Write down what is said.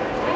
Bye.